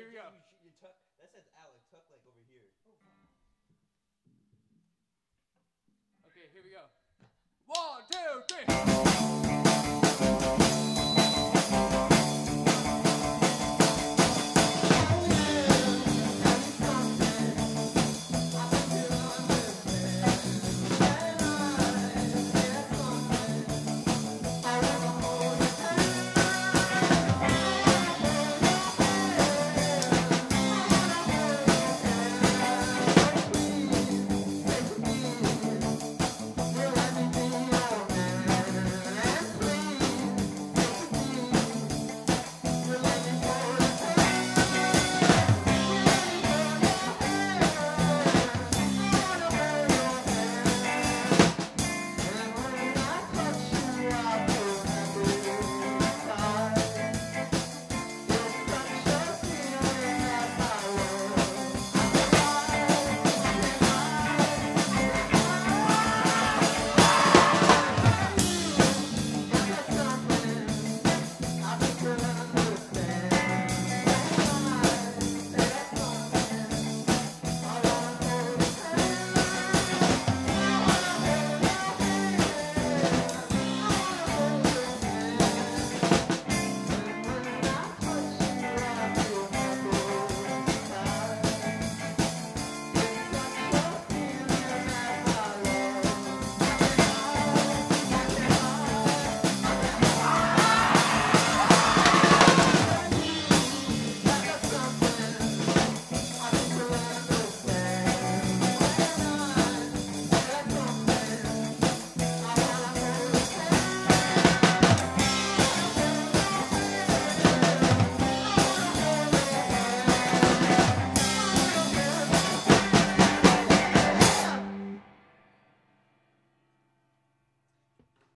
here we go. You, you tuck. That says Alec. Tuck like over here. Oh, okay, here we go. One, two, three.